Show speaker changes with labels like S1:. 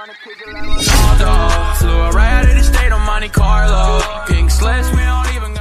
S1: Flew right out of the state on Monte Carlo. Pink slips, we don't even